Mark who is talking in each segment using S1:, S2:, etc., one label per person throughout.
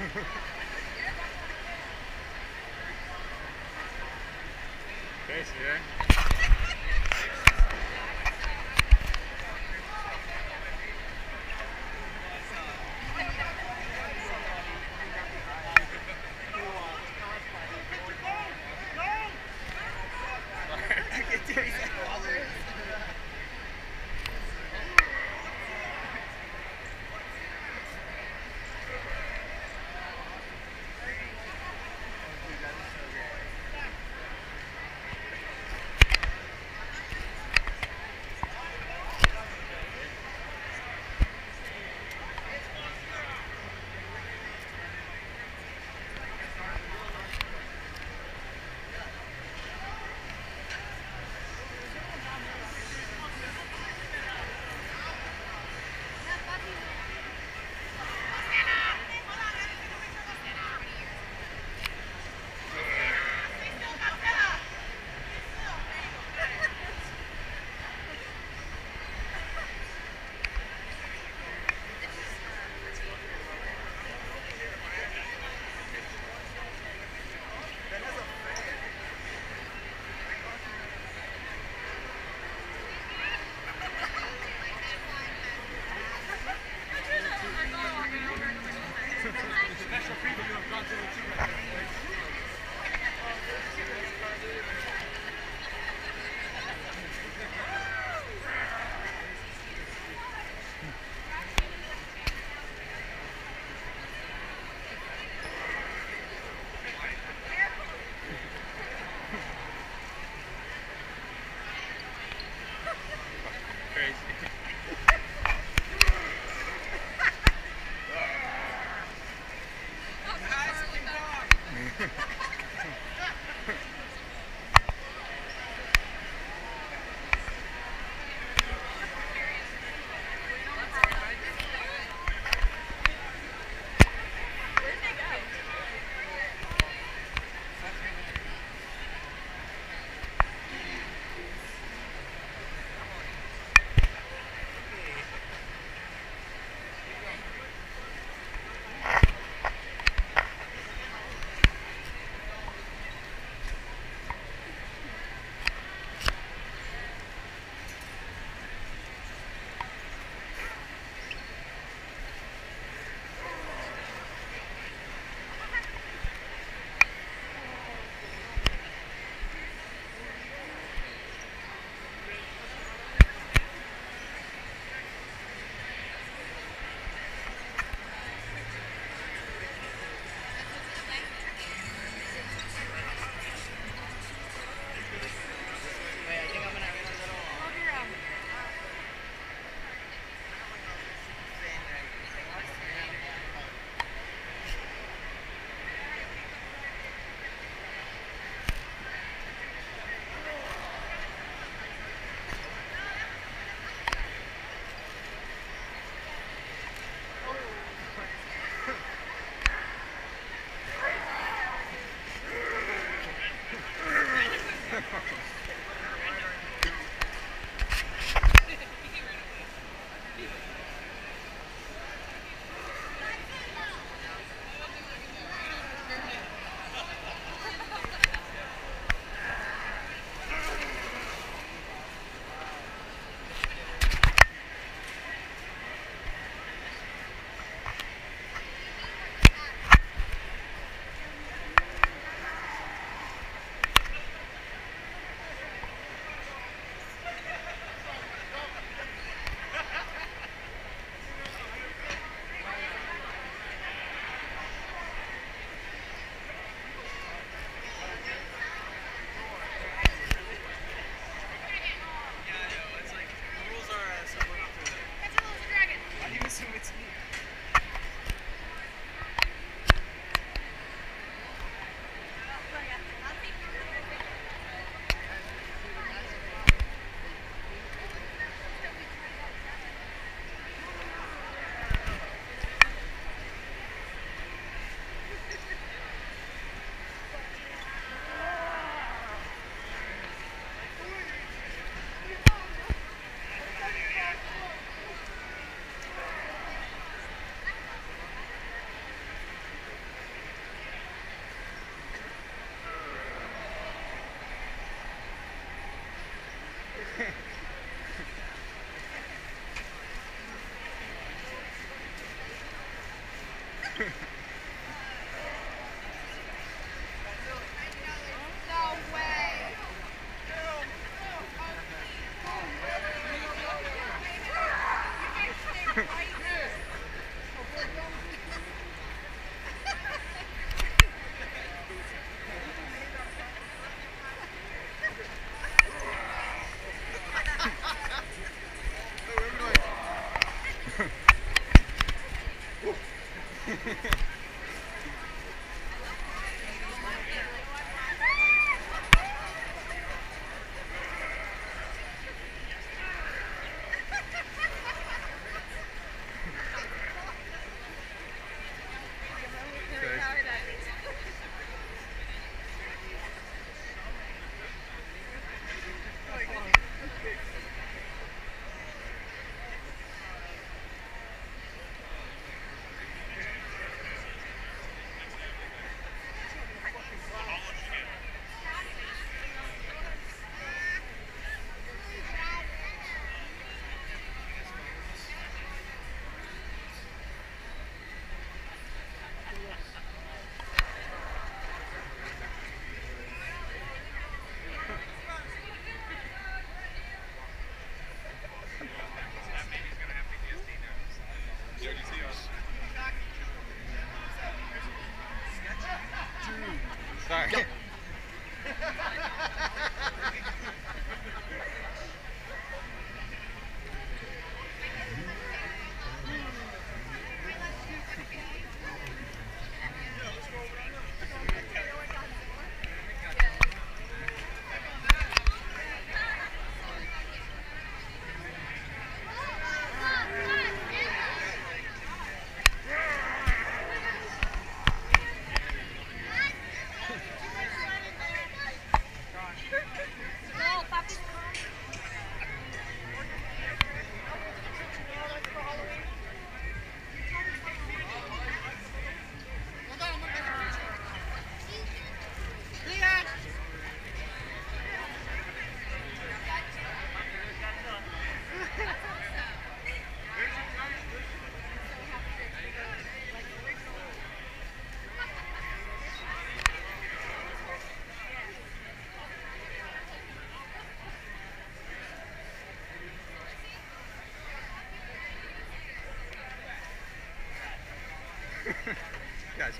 S1: Okay, Casey, right? Eh?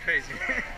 S1: fez.